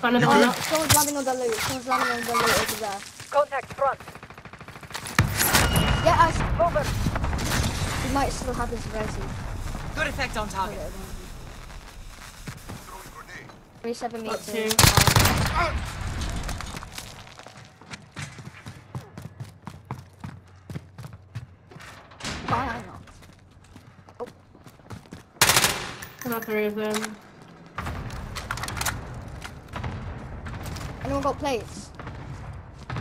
Got another You one good? Someone's landing on the loot. Someone's landing on the loot over there. Contact front. Yeah, us. Over. He might still have his resi. Good effect on target. Three seven Got meters. two. Um, why I not? Three of them. Anyone got plates?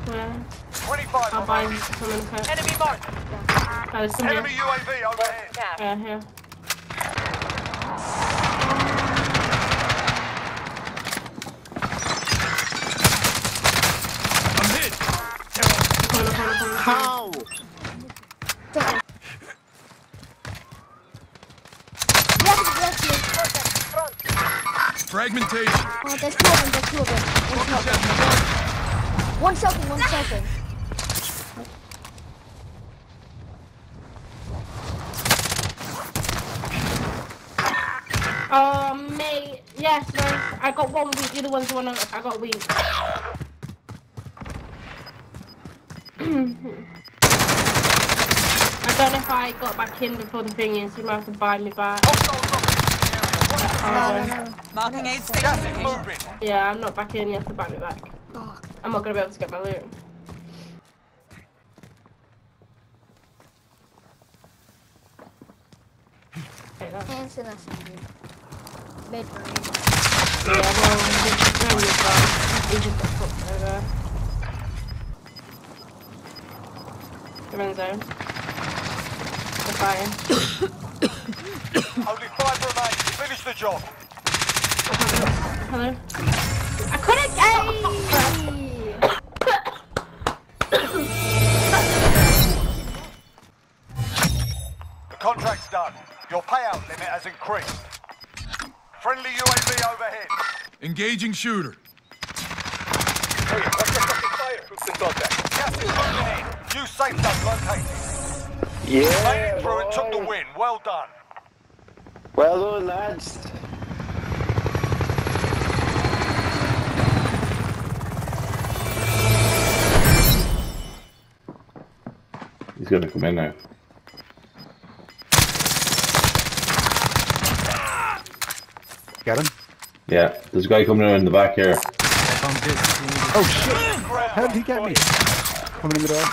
Where? 25 I'll buy remaining. some in the Enemy marked. Oh, there's Enemy here. UAV overhead. Cash. Yeah, here. I'm hit. How? Don't- Yes, yes, yes. Contact front. Fragmentation. Oh, there's two of them. There's two of them. One's not there. One selfing. One selfing. Oh, mate. Yes, nice. I got one week. The other one's the one on- I got weak. I don't know if I got back in before the thing is. You might have to buy me back. Oh, Hostiles dropping into Marking aid station Gas is location. moving. Yeah, I'm not back in. You have to buy me back. Oh, I'm not gonna be able to get my loot. Okay, that's- hands in SMG. Mid range. Yeah, well, just no loot back. We just got fucked over. They're in zone. They're fighting. Only five remain. Finish the job. Hello? I couldn't get The contract's done. Your payout limit has increased. Friendly UAV overhead. Engaging shooter. Hey, what's the fucking fire? Who's in contact? Gas is moving in. New safe zone located. Made it through and took the win. Well done. Well done, lads. He's gonna come in now. Get him? Yeah, there's a guy coming in the back here. Oh shit! How did he get me? Coming in the door.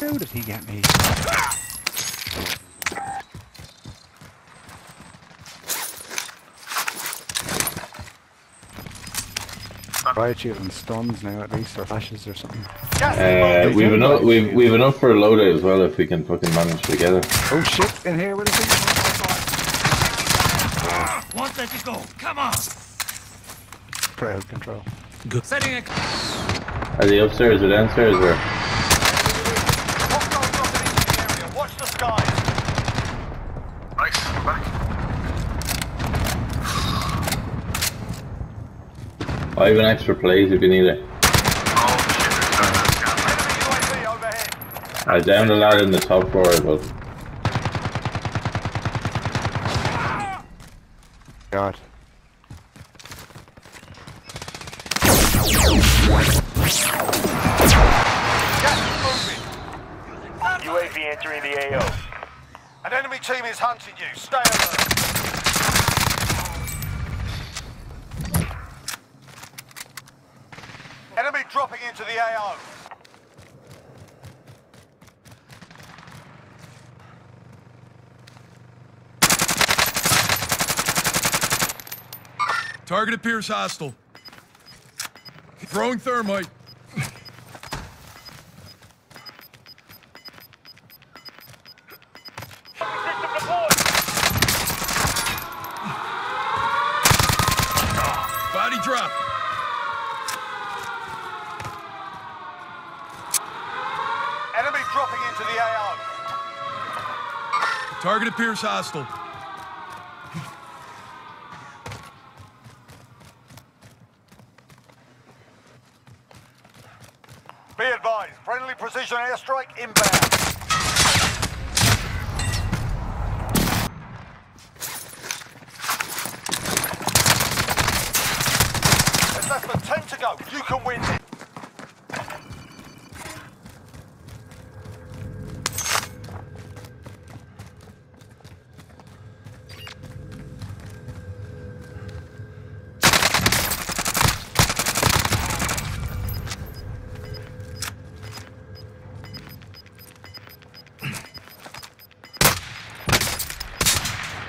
How did he get me? Riot shield and stuns now at least, or flashes or something. Uh, we've enough. We've we've enough for a loadout as well if we can fucking manage together. Oh shit! In here, what is he? Won't let you go. Come on. Crowd control. Setting a. Are they upstairs or downstairs or? Hostiles dropping into the area. Watch the skies. Nice. We're back. I have an extra plays if you need it. Oh shit. Enemy UAV overhead. I downed a lad in the top floor, but God. Gas is moving. UAV entering the AO. An enemy team is hunting you. Stay alert. Enemy dropping into the AO. Target appears hostile. Throwing thermite. Body drop. Target appears hostile. Be advised, friendly precision airstrike inbound.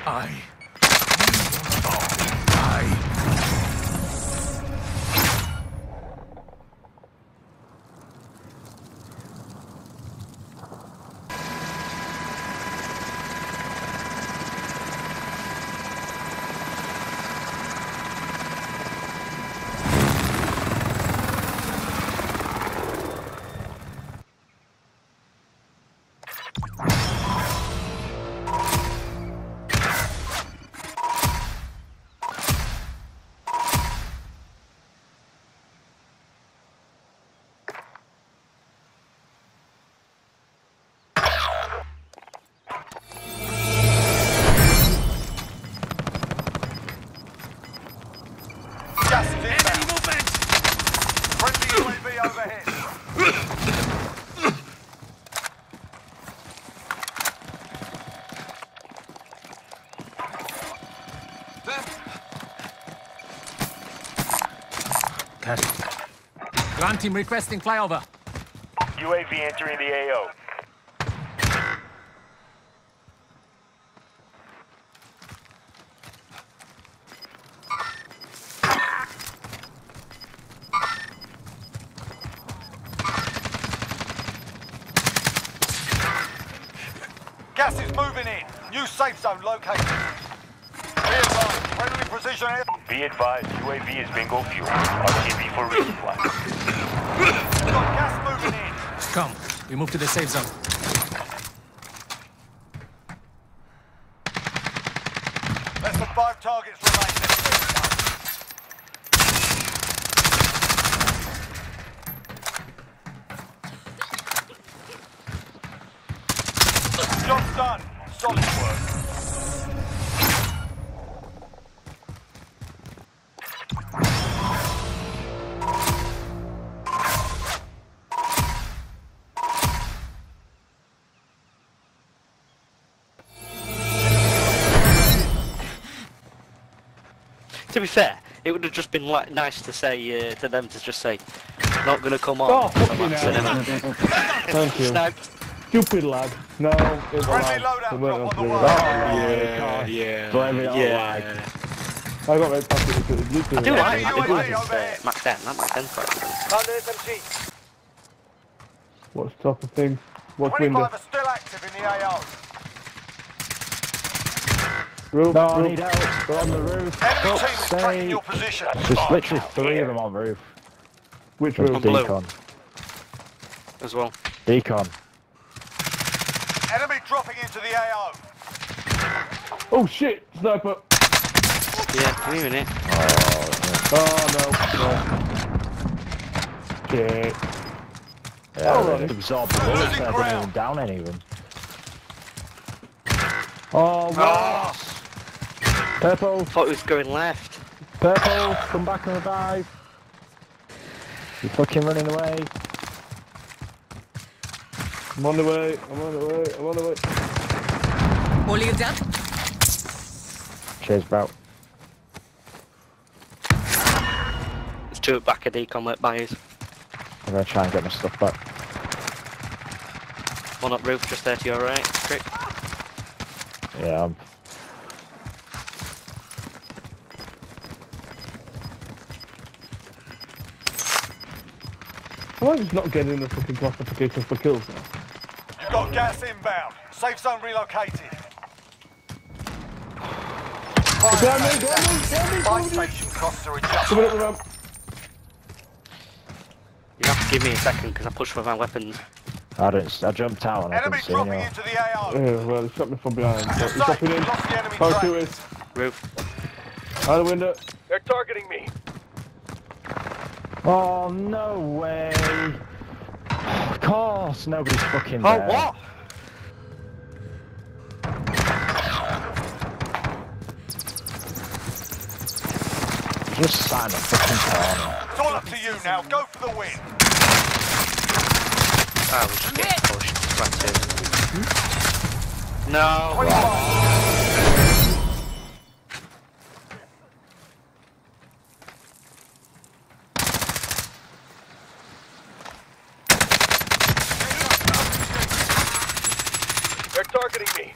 I. Ground team requesting flyover. UAV entering the AO. Gas is moving in. New safe zone located. Be advised, friendly precision air. Be advised, UAV is bingo fuel. RTB for resupply. Come, we move to the safe zone. Less than five targets To be fair, it would have just been like nice to say uh, to them to just say, not gonna come Oh, on. fucking hell. Thank you. Sniped. Stupid lad. No, it's Friendly allowed. loadout The drop work on the really way. bad. yeah, Blame it on yeah. I got right past it because it literally- I do like, I do UAV like this uh, overhead. Mac 10, that Mac 10 quite Under SMG. What's top of thing? What's window? 25 are still active in the AO. Roof, No, I need help. They're on the roof. Enemy Fuck's team is taking your position. There's literally three of them on roof. Which roof? decon. as well. Decon. Enemy dropping into the AO. Oh shit, sniper. Yeah, wait a minute. Oh no, no. Shit. Yeah, Oh, they absorbed the bullets. Losing I didn't even down any of them. Oh, what? Ah, Purple, Thought it was going left. purple, come back and revive. You're fucking running away. I'm on the way, I'm on the way, I'm on the way. All you done? Cheers, bro. There's two at back of decon lit by us. I'm gonna try and get my stuff back. One up roof just there to your right. Crick. Yeah, I'm... Why is not getting the fucking classification for kills now? You've got gas inbound. Safe zone relocated. Fire Down me, station- down me, down me, Fire down me. station costs are adjusted. Coming up the ramp. You have to give me a second because I pushed with my weapons. I didn't... I jumped out and I Enemy couldn't see dropping anyone. into the AO. Yeah, well, he shot me from behind. You're He's dropping safe. in. Lost the enemy Power track. two is. Roof. Out the window. They're targeting me. Oh, no way. Of course, nobody's fucking Oh, there. what? Just sign a fucking corner. It's all up to you now. Go for the win. Ah, we're just getting pushed. Right in. No. 25. They're targeting me.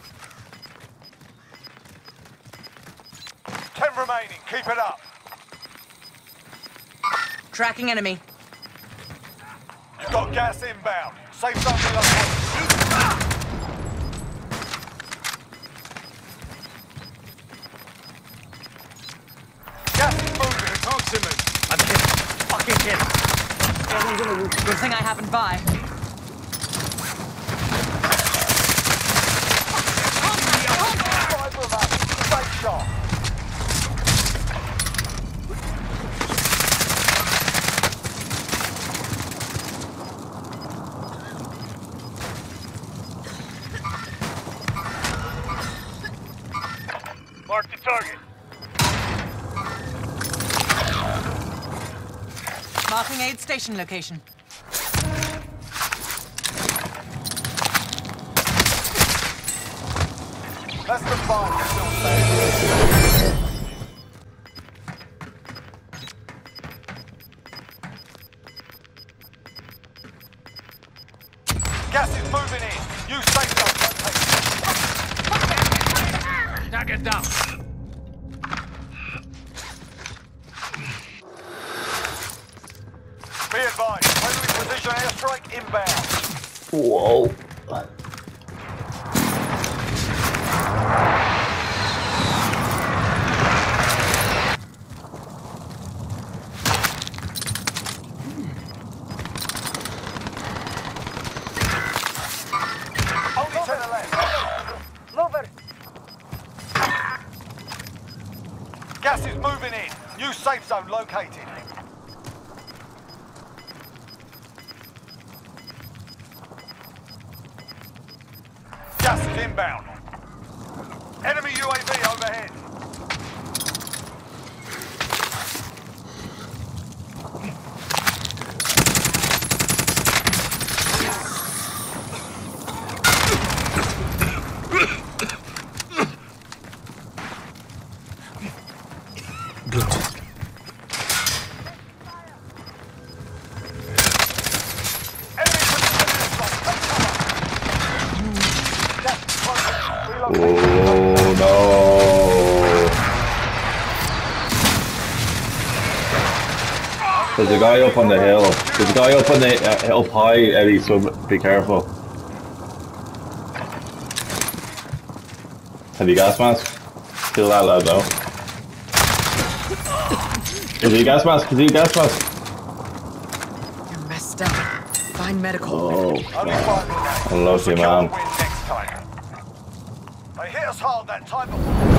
remaining. Keep it up. Tracking enemy. You've got gas inbound. Safe zone relocated. Gas is moving. Talk to me. I'm hit. Fucking hit. Good thing I happened by. Station location. Less than five. Located. Gas is inbound. Enemy UAV overhead. There's a guy up on the hill. There's a guy up on the uh, up high, Eddie. So be careful. Have you gas mask? Kill that lad though. Is he a gas mask? Is he a gas mask? You're messed up. Find medical. Oh, Only fuck. five. I love you, Secure man. win next time. They hit us hard that time, but